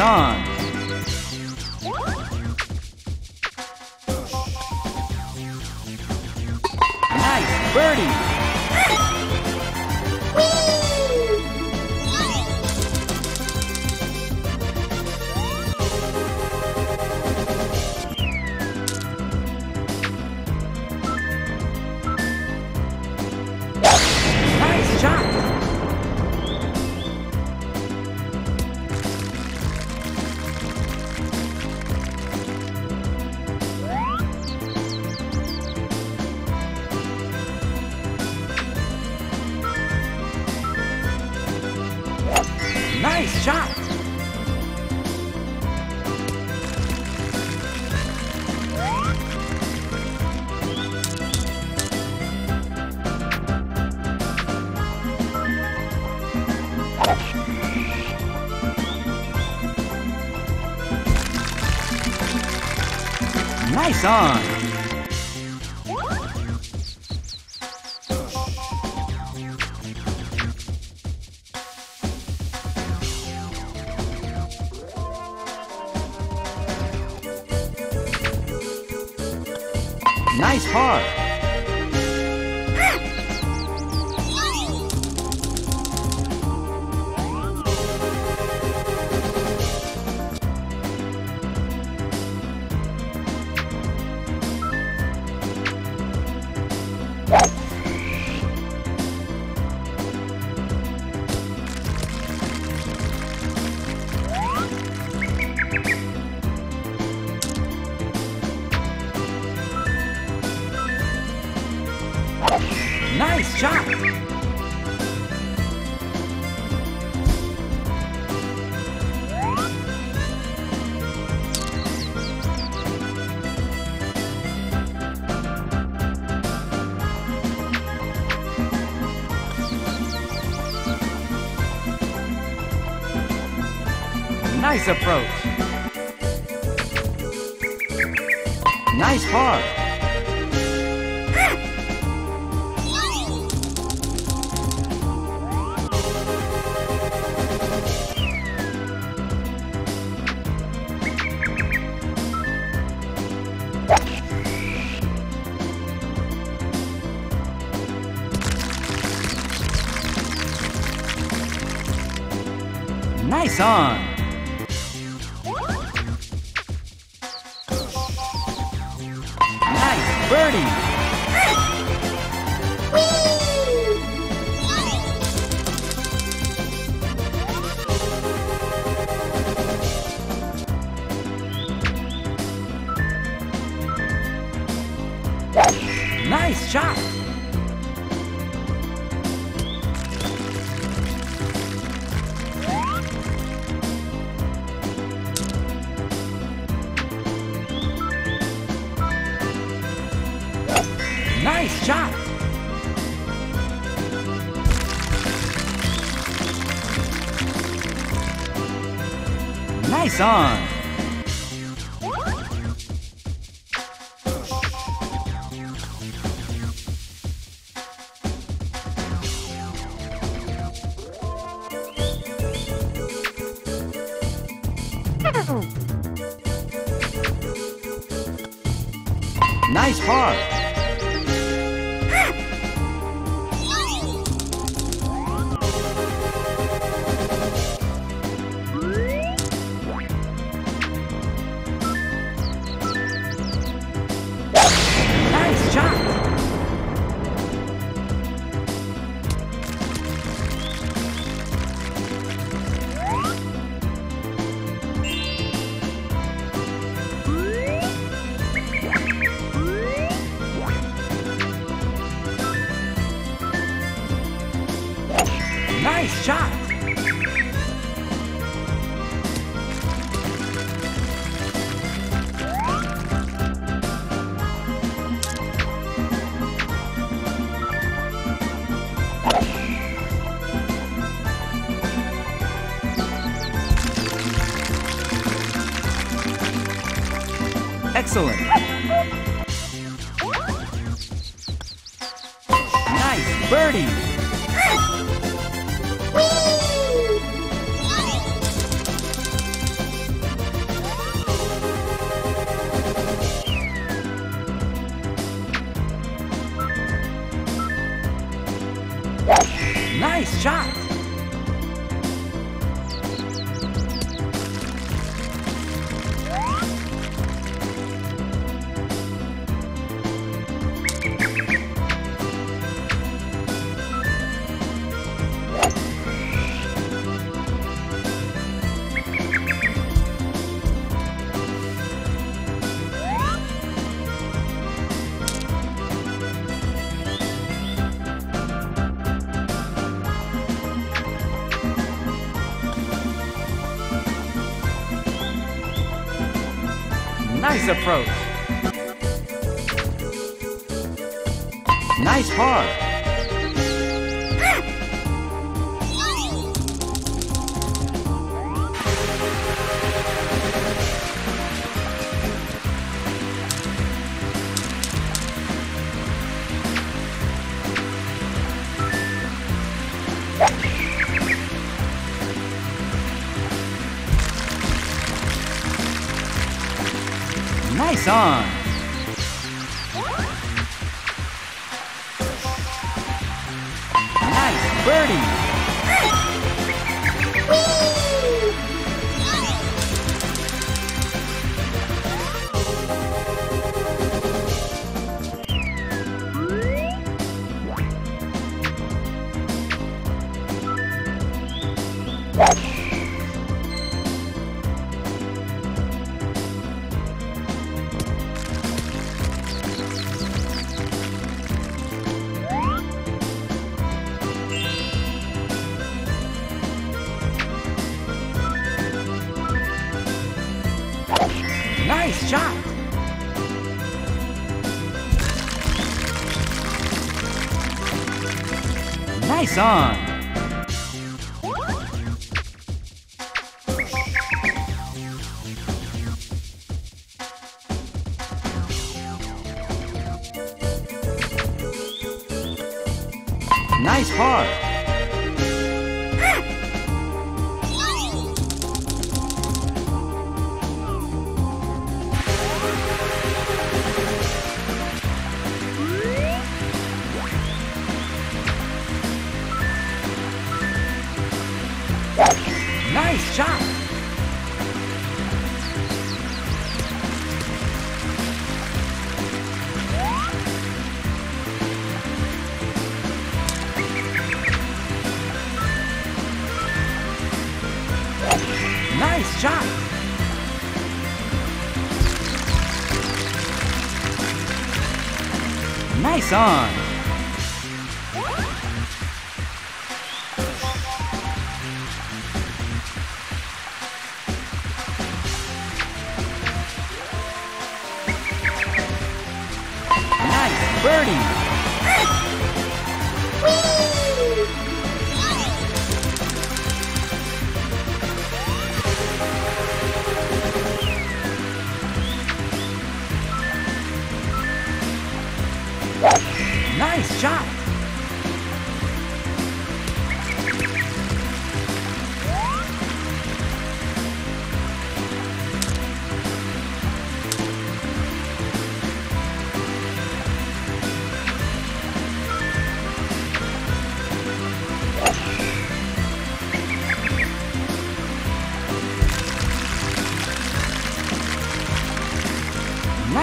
on. Nice on. Nice par. Nice shot. Nice approach. Nice par. Nice Nice on. Excellent. Nice birdie. Nice shot. Nice approach. Nice par. Nice on. Nice birdie. Nice par. Nice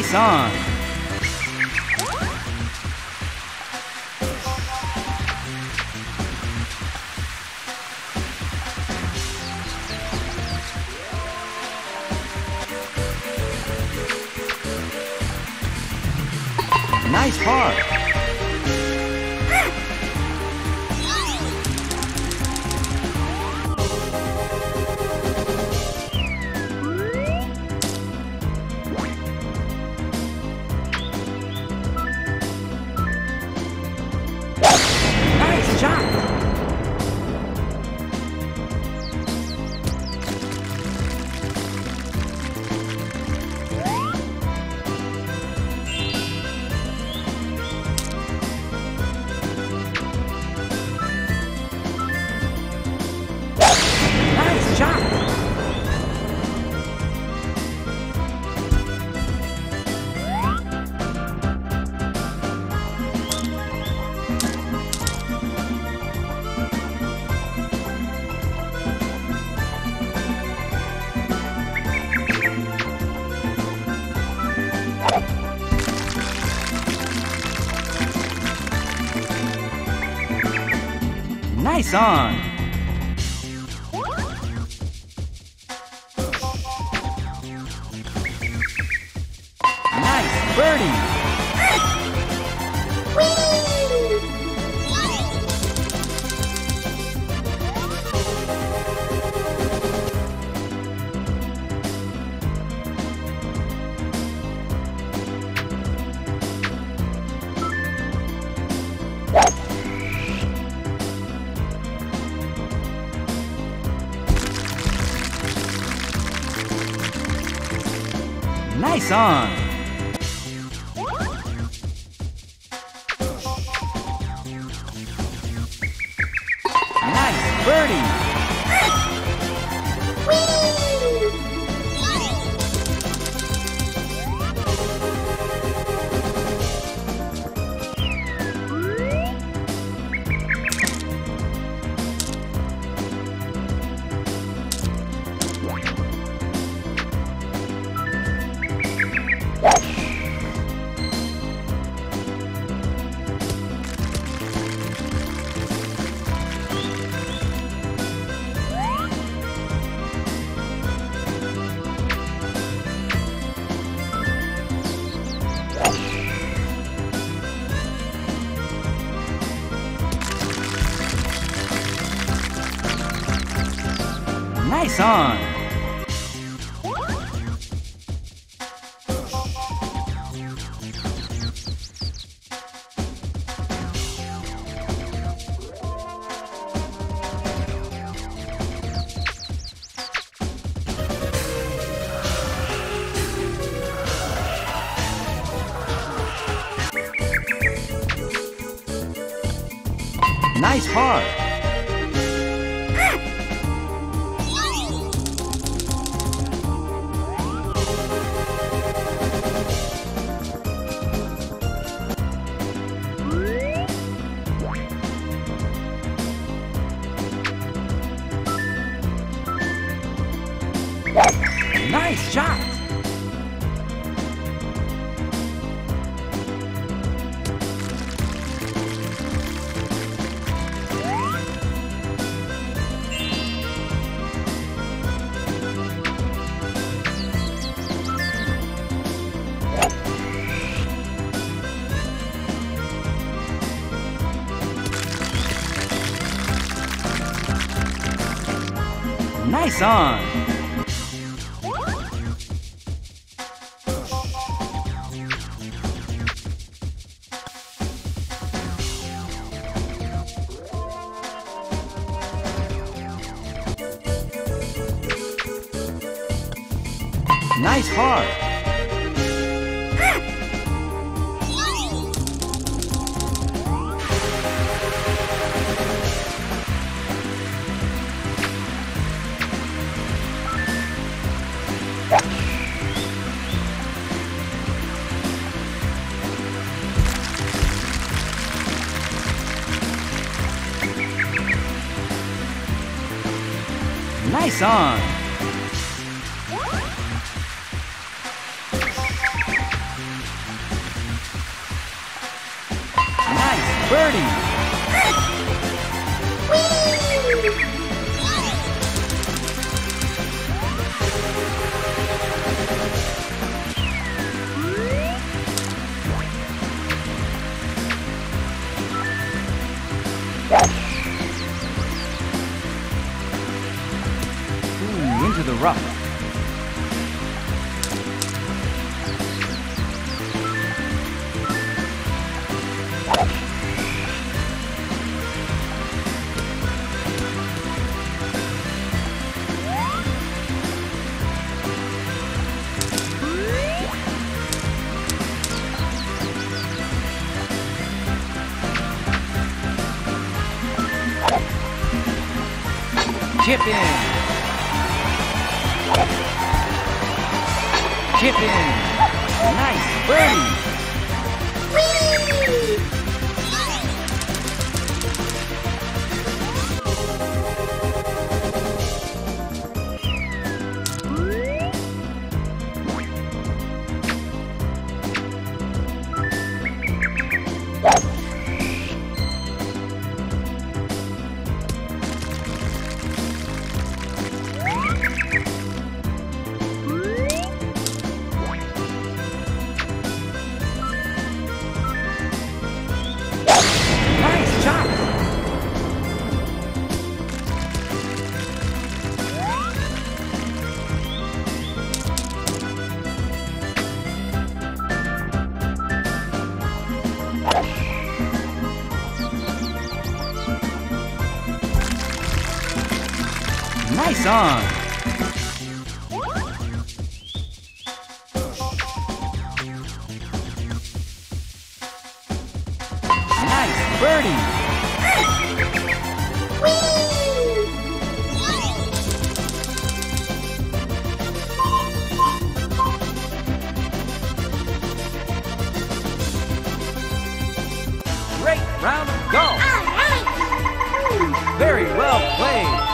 Nice on. Nice On. Nice birdie. Nice par. On. Nice par. Nice on. Nice birdie. Into the rough. Chip in. Nice birdie. On. Nice birdie. Great round of golf. Very well played.